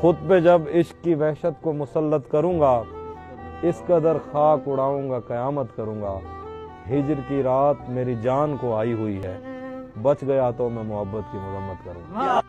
खुद पे जब इश्क की वहशत को मुसलत करूँगा, इस कदर खाक उड़ाऊँगा, कयामत करूँगा। हिजर की रात मेरी जान को आई हुई है। बच गया तो मैं मोहब्बत की मजम्मत करूँगा।